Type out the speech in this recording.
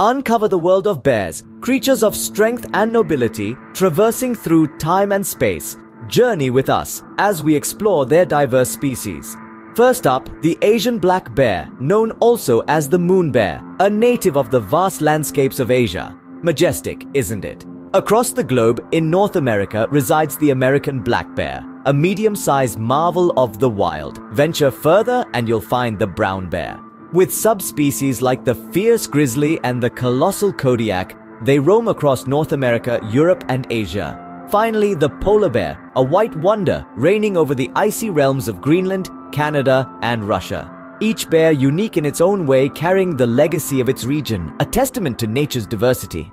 Uncover the world of bears, creatures of strength and nobility, traversing through time and space. Journey with us as we explore their diverse species. First up, the Asian black bear, known also as the moon bear, a native of the vast landscapes of Asia. Majestic, isn't it? Across the globe, in North America, resides the American black bear, a medium-sized marvel of the wild. Venture further and you'll find the brown bear. With subspecies like the fierce grizzly and the colossal Kodiak, they roam across North America, Europe and Asia. Finally, the polar bear, a white wonder reigning over the icy realms of Greenland, Canada and Russia. Each bear unique in its own way carrying the legacy of its region, a testament to nature's diversity.